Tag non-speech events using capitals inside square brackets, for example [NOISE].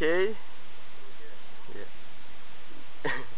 okay? Yeah. [LAUGHS]